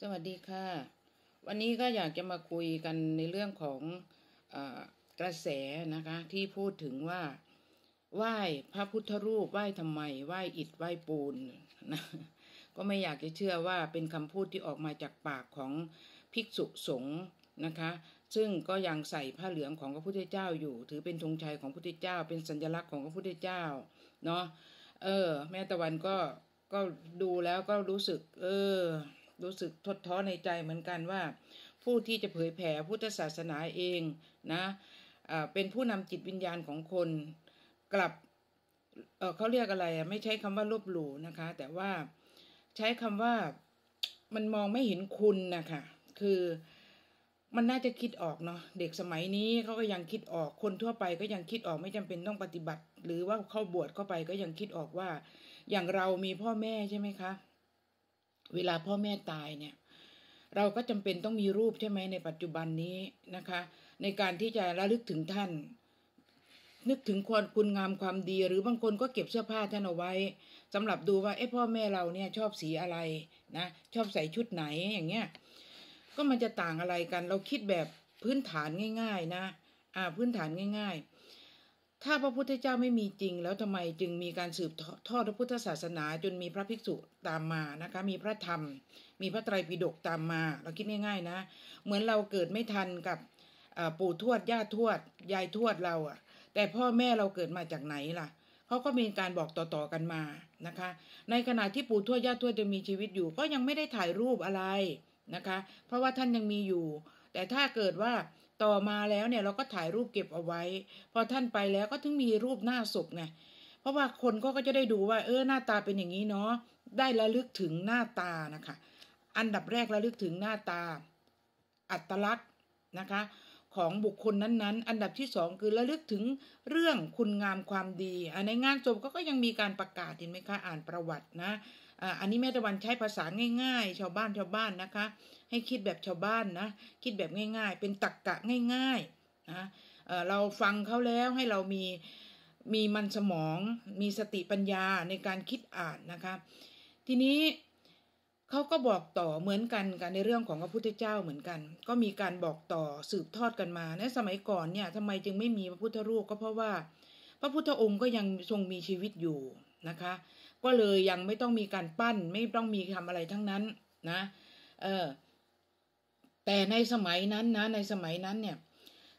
สวัสดีค่ะ วันนี้ก็อยากจะมาคุยกันในเรื่องของอกระแสนะคะที่พูดถึงว่าไหว้พระพุทธรูปไหว้ทำไมไหว้อิฐไหว้ปูนนะก็ไม่อยากจะเชื่อว่าเป็นคำพูดที่ออกมาจากปากของภิกษุสงฆ์นะคะ ซึ่งก็ยังใส่ผ้าเหลืองของพระพุทธเจ้าอยู่ ถือเป็นธงชัยของพระพุทธเจ้า เป็นสัญลักษณ์ของพระพุทธเจ้าเนาะเออ แม่ตะวันก็ก็ดูแล้วก็รู้สึก เออ รู้สึกทดท้อในใจเหมือนกันว่า ผู้ที่จะเผยแผ่พุทธศาสนาเองนะเป็นผู้นำจิตวิญญาณของคนกลับเเขาเรียกอะไรไม่ใช้คำว่าลบหลู่นะคะ แต่ว่าใช้คำว่ามันมองไม่เห็นคุณนะคะคือมันน่าจะคิดออกเนาะเด็กสมัยนี้เขาก็ยังคิดออกคนทั่วไปก็ยังคิดออกไม่จำเป็นต้องปฏิบัติ หรือว่าเข้าบวชเข้าไปก็ยังคิดออกว่า อย่างเรามีพ่อแม่ใช่ไหมคะ เวลาพ่อแม่ตายเนี่ย เราก็จำเป็นต้องมีรูปใช่ไหมในปัจจุบันนี้นะคะ ในการที่จะระลึกถึงท่าน นึกถึงความคุณงามความดี หรือบางคนก็เก็บเสื้อผ้าท่านเอาไว้สำหรับดูว่าเอ้พ่อแม่เราเนี่ยชอบสีอะไรนะชอบใส่ชุดไหนอย่างเงี้ยก็มันจะต่างอะไรกัน เราคิดแบบพื้นฐานง่าย ๆ นะ อ่าพื้นฐานง่าย ๆ ถ้าพระพุทธเจ้าไม่มีจริง แล้วทำไมจึงมีการสืบทอดพระพุทธศาสนา จนมีพระภิกษุตามมานะคะ มีพระธรรม มีพระไตรปิฎกตามมา เราคิดง่ายๆนะ เหมือนเราเกิดไม่ทันกับปู่ทวดย่าทวด ยายทวดเราอะแต่พ่อแม่เราเกิดมาจากไหนล่ะเขาก็มีการบอกต่อๆกันมานะคะ ในขณะที่ปู่ทวดย่าทวดจะมีชีวิตอยู่ ก็ยังไม่ได้ถ่ายรูปอะไรนะคะ เพราะว่าท่านยังมีอยู่ แต่ถ้าเกิดว่า ต่อมาแล้วเนี่ยเราก็ถ่ายรูปเก็บเอาไว้ พอท่านไปแล้วก็ถึงมีรูปหน้าศพไงเพราะว่าคนก็จะได้ดูว่า เออหน้าตาเป็นอย่างนี้เนาะได้ระลึกถึงหน้าตานะคะ อันดับแรกระลึกถึงหน้าตา อัตลักษณ์นะคะ ของบุคคลนั้นๆ อันดับที่สองคือระลึกถึงเรื่องคุณงามความดีในงานศพก็ยังมีการประกาศเห็นไหมคะอ่านประวัตินะอันนี้แม่ตะวันใช้ภาษาง่าย ๆ ชาวบ้านชาวบ้านนะคะ ให้คิดแบบชาวบ้านนะคิดแบบง่าย ๆ เป็นตักกะง่ายๆนะเราฟังเขาแล้วให้เรามีมีมันสมองมีสติปัญญาในการคิดอ่านนะคะ ทีนี้ เขาก็บอกต่อเหมือนกันกันในเรื่องของพระพุทธเจ้าเหมือนกัน ก็มีการบอกต่อสืบทอดกันมาในสมัยก่อนเนี่ยทำไมจึงไม่มีพระพุทธรูปก็เพราะว่า พระพุทธองค์ก็ยังทรงมีชีวิตอยู่นะคะ ก็เลยยังไม่ต้องมีการปั้นไม่ต้องมีทำอะไรทั้งนั้นนะเออแต่ในสมัยนั้นนะในสมัยนั้นเนี่ย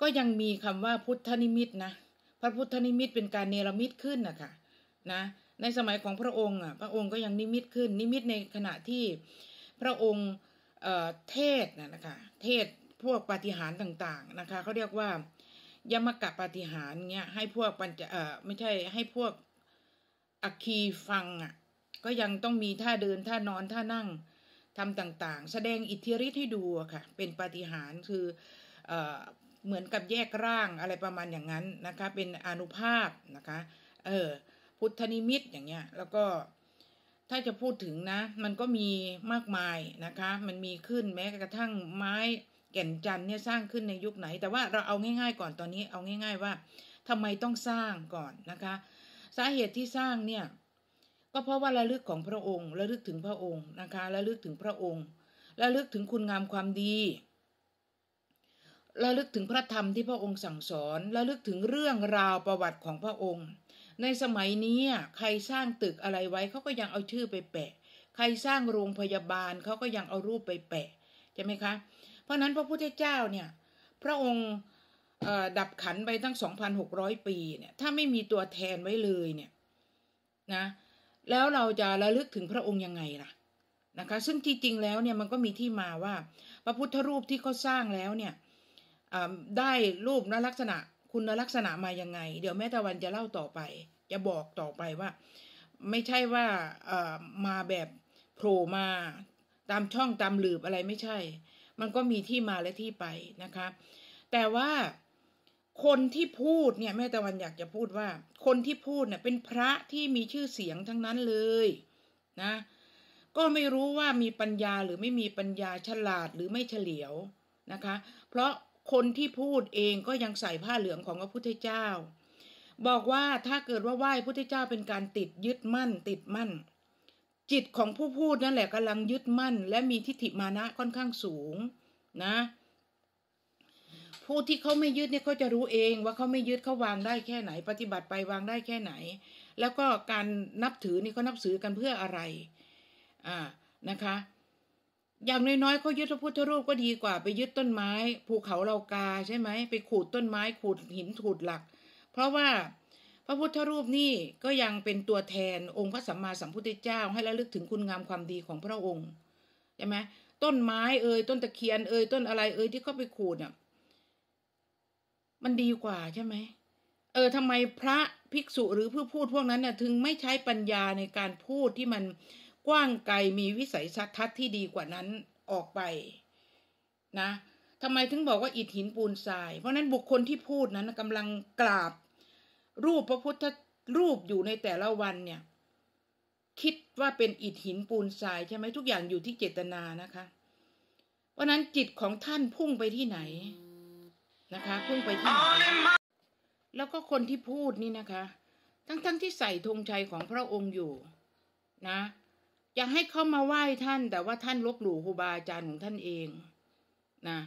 ก็ยังมีคำว่าพุทธนิมิตนะพระพุทธนิมิตเป็นการเนรมิตขึ้นนะคะนะ ในสมัยของพระองค์อะพระองค์ก็ยังนิมิตขึ้น นิมิตในขณะที่พระองค์เทศนะนะคะเทศพวกปาฏิหาริย์ต่าง ๆนะคะเขาเรียกว่ายมกะปาฏิหาริย์เงี้ยให้พวกปัญจเอ่อไม่ใช่ให้พวกอักคีฟังอะก็ยังต้องมีท่าเดินท่านอนท่านั่งทำต่างๆ แสดงอิทธิฤทธิ์ให้ดูค่ะ เป็นปาฏิหาริย์คือเอเหมือนกับแยกร่างอะไรประมาณอย่างนั้นนะคะ เป็นอนุภาพนะคะ เออ พุทธนิมิตอย่างเงี้ย แล้วก็ถ้าจะพูดถึงนะ มันก็มีมากมายนะคะ มันมีขึ้นแม้กระทั่งไม้แก่นจันเนี่ยสร้างขึ้นในยุคไหน แต่ว่าเราเอาง่าย ๆ ก่อนตอนนี้เอาง่าย ๆ ว่าทำไมต้องสร้างก่อนนะคะ สาเหตุที่สร้างเนี่ย ก็เพราะว่าระลึกของพระองค์ระลึกถึงพระองค์นะคะระลึกถึงพระองค์ระลึกถึงคุณงามความดีระลึกถึงพระธรรมที่พระองค์สั่งสอนระลึกถึงเรื่องราวประวัติของพระองค์ ในสมัยนี้ใครสร้างตึกอะไรไว้เขาก็ยังเอาชื่อไปแปะ ใครสร้างโรงพยาบาลเขาก็ยังเอารูปไปแปะใช่ไหมคะ เพราะนั้นพระพุทธเจ้าเนี่ยพระองค์ดับขันไปตั้ง 2,600 ปีเนี่ยถ้าไม่มีตัวแทนไว้เลยเนี่ยนะแล้วเราจะระลึกถึงพระองค์ยังไงล่ะนะคะซึ่งที่จริงแล้วเนี่ยมันก็มีที่มาว่า พระพุทธรูปที่เขาสร้างแล้วเนี่ยได้รูปลักษณะ คุณลักษณะมายังไง เดี๋ยวแม่ตะวันจะเล่าต่อไป จะบอกต่อไปว่า ไม่ใช่ว่ามาแบบโผล่มาตามช่องตามหลืบอะไรไม่ใช่ มันก็มีที่มาและที่ไปนะคะ แต่ว่าคนที่พูดเนี่ยแม่ตะวันอยากจะพูดว่า คนที่พูดเนี่ยเป็นพระที่มีชื่อเสียงทั้งนั้นเลยนะ ก็ไม่รู้ว่ามีปัญญาหรือไม่มีปัญญาฉลาดหรือไม่เฉลียวนะคะ เพราะ คนที่พูดเองก็ยังใส่ผ้าเหลืองของพระพุทธเจ้า บอกว่าถ้าเกิดว่าไหว้พุทธเจ้าเป็นการติดยึดมั่น ติดมั่น จิตของผู้พูดนั่นแหละกำลังยึดมั่น และมีทิฏฐิมานะค่อนข้างสูงนะ ผู้ที่เขาไม่ยึดเนี่ยเขาจะรู้เองว่าเขาไม่ยึดเขาวางได้แค่ไหน ปฏิบัติไปวางได้แค่ไหน แล้วก็การนับถือนี่เขานับถือกันเพื่ออะไรอ่านะคะ อย่างน้อยๆเขายึดพระพุทธรูปก็ดีกว่าไปยึดต้นไม้ ภูเขาเลากาใช่ไหมไปขูดต้นไม้ขูดหินขูดหลัก เพราะว่าพระพุทธรูปนี่ก็ยังเป็นตัวแทนองค์พระสัมมาสัมพุทธเจ้า ให้ระลึกถึงคุณงามความดีของพระองค์ใช่ไหมต้นไม้เอ่ยต้นตะเคียนเอ่ยต้นอะไรเอ่ยที่เขาไปขูดอะมันดีกว่าใช่ไหมเออทำไมพระภิกษุหรือผู้พูดพวกนั้นน่ะถึงไม่ใช้ปัญญาในการพูดที่มัน กว้างไกลมีวิสัยทัศน์ที่ดีกว่านั้นออกไปนะทำไมถึงบอกว่าอิฐหินปูนทราย เพราะนั้นบุคคลที่พูดนั้นกำลังกราบ รูปพระพุทธรูปอยู่ในแต่ละวันเนี่ย คิดว่าเป็นอิฐหินปูนทรายใช่ไหมทุกอย่างอยู่ที่เจตนานะคะ เพราะนั้นจิตของท่านพุ่งไปที่ไหนนะคะ พุ่งไปที่ไหนแล้วก็คนที่พูดนี่นะคะ ทั้งๆทที่ใส่ธงชัยของพระองค์อยู่นะ อยากให้เขามาไหว้ท่าน แต่ว่าท่านลบหลู่ครูบาอาจารย์ของท่านเองนะ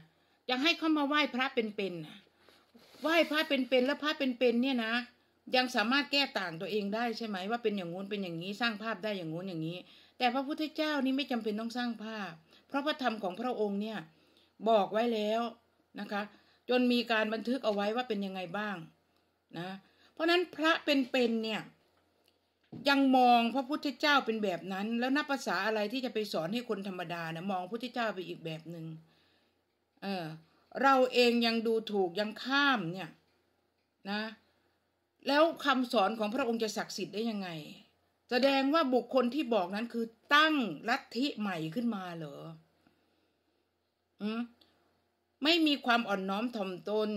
อยากให้เขามาไหว้พระเป็นๆนะไหว้พระเป็นๆแล้วพระเป็นๆเนี่ยนะ ยังสามารถแก้ต่างตัวเองได้ใช่ไหมว่าเป็นอย่างงู้นเป็นอย่างนี้สร้างภาพได้อย่างงู้นอย่างนี้ แต่พระพุทธเจ้านี่ไม่จำเป็นต้องสร้างภาพ เพราะพระธรรมของพระองค์เนี่ยบอกไว้แล้วนะคะ จนมีการบันทึกเอาไว้ว่าเป็นยังไงบ้างนะ เพราะนั้นพระเป็นๆเนี่ย ยังมองพระพุทธเจ้าเป็นแบบนั้น แล้วนับภาษาอะไรที่จะไปสอนให้คนธรรมดานะมองพระพุทธเจ้าไปอีกแบบหนึ่งเออเราเองยังดูถูกยังข้ามเนี่ยนะ แล้วคำสอนของพระองค์จะศักดิ์สิทธิ์ได้ยังไง แสดงว่าบุคคลที่บอกนั้นคือตั้งลัทธิใหม่ขึ้นมาเหรออืมไม่มีความอ่อนน้อมถ่อมตน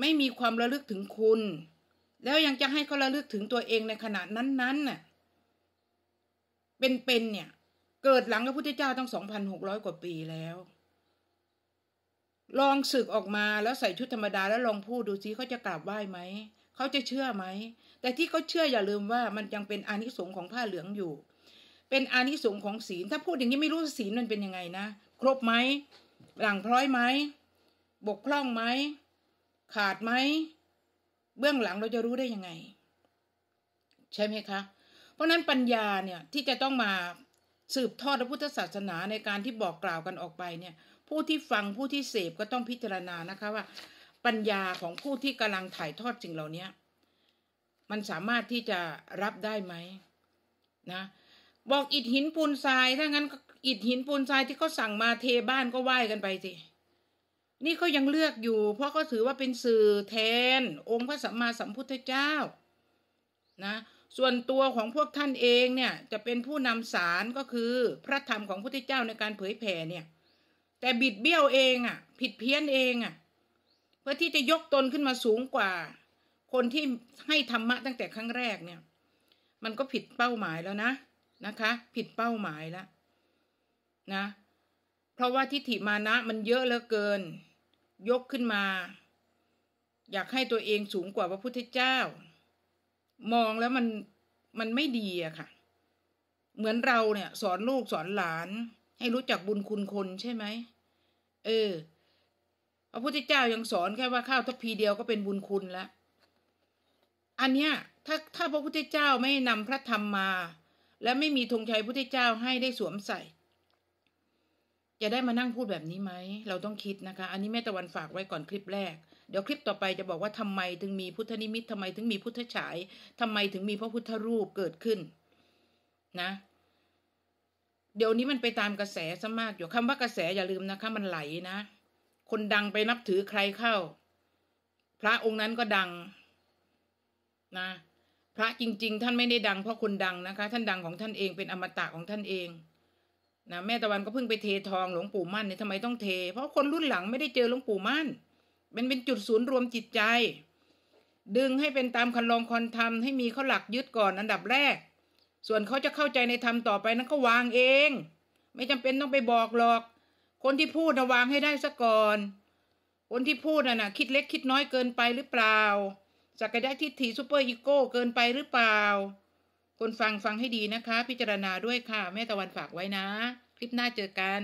ไม่มีความระลึกถึงคุณ แล้วยังจะให้เขาระลึกถึงตัวเองในขณะนั้นๆน่ะ เป็นๆเนี่ย เกิดหลังพระพุทธเจ้าตั้งสองพันหกร้อยกว่าปีแล้ว ลองศึกออกมาแล้วใส่ชุดธรรมดาแล้วลองพูดดูซิเขาจะกราบไหว้ไหม เขาจะเชื่อไหม แต่ที่เขาเชื่ออย่าลืมว่ามันยังเป็นอานิสงส์ของผ้าเหลืองอยู่ เป็นอานิสงส์ของศีล ถ้าพูดอย่างนี้ไม่รู้ศีลมันเป็นยังไงนะ ครบไหม หลังพร้อยไหม บกพร่องไหม ขาดไหม เบื้องหลังเราจะรู้ได้ยังไง ใช่ไหมคะ เพราะนั้นปัญญาเนี่ยที่จะต้องมาสืบทอดพระพุทธศาสนาในการที่บอกกล่าวกันออกไปเนี่ย ผู้ที่ฟังผู้ที่เสพก็ต้องพิจารณานะคะว่า ปัญญาของผู้ที่กำลังถ่ายทอดสิ่งเหล่านี้มันสามารถที่จะรับได้ไหมนะบอกอิฐหินปูนทรายถ้างั้นอิฐหินปูนทรายที่เขาสั่งมาเทบ้านก็ไหว้กันไปสิ นี่เขายังเลือกอยู่ เพราะเขาถือว่าเป็นสื่อแทน องค์พระสัมมาสัมพุทธเจ้านะส่วนตัวของพวกท่านเองเนี่ยจะเป็นผู้นำสารก็คือพระธรรมของพระพุทธเจ้าในการเผยแผ่เนี่ย แต่บิดเบี้ยวเองอะ่ะ ผิดเพี้ยนเองอะ่ะ เพื่อที่จะยกตนขึ้นมาสูงกว่า คนที่ให้ธรรมะตั้งแต่ครั้งแรกเนี่ย มันก็ผิดเป้าหมายแล้วนะนะคะ ผิดเป้าหมายแล้วนะ เพราะว่าทิฏฐิมานะมันเยอะเหลือเกิน ยกขึ้นมา อยากให้ตัวเองสูงกว่าพระพุทธเจ้า มองแล้วมันมันไม่ดีอะค่ะ เหมือนเราเนี่ย สอนลูกสอนหลาน ให้รู้จักบุญคุณคนใช่ไหมเออพระพุทธเจ้ายังสอนแค่ว่าข้าวทัพพีเดียวก็เป็นบุญคุณแล้วอันเนี้ยถ้าถ้าพระพุทธเจ้าไม่นำพระธรรมมา และไม่มีธงชัยพุทธเจ้าให้ได้สวมใส่ จะได้มานั่งพูดแบบนี้ไหม เราต้องคิดนะคะ อันนี้แม่ตะวันฝากไว้ก่อนคลิปแรก เดี๋ยวคลิปต่อไปจะบอกว่าทำไมถึงมีพุทธนิมิตทำไมถึงมีพุทธฉายทำไมถึงมีพระพุทธรูปเกิดขึ้น นะ เดี๋ยวนี้มันไปตามกระแสซะมากอยู่คำว่ากระแสอย่าลืมนะคะ มันไหลนะ คนดังไปนับถือใครเข้า พระองค์นั้นก็ดัง นะ พระจริง ๆ ท่านไม่ได้ดังเพราะคนดังนะคะ ท่านดังของท่านเองเป็นอมตะของท่านเอง นะแม่ตะวันก็เพิ่งไปเททองหลวงปู่มั่นเนี่ยทำไมต้องเท เพราะคนรุ่นหลังไม่ได้เจอหลวงปู่มั่นเป็นเป็นจุดศูนย์รวมจิตใจ ดึงให้เป็นตามคันลองคอนธรรมให้มีเขาหลักยึดก่อนอันดับแรก ส่วนเขาจะเข้าใจในธรรมต่อไปนั้นก็ว่างเอง ไม่จำเป็นต้องไปบอกหรอก คนที่พูดละวางให้ได้ซะก่อน คนที่พูดน่ะนะคิดเล็กคิดน้อยเกินไปหรือเปล่าสักกายทิฏฐิ super ego เกินไปหรือเปล่า คนฟังฟังให้ดีนะคะ พิจารณาด้วยค่ะ แม่ตะวันฝากไว้นะ คลิปหน้าเจอกัน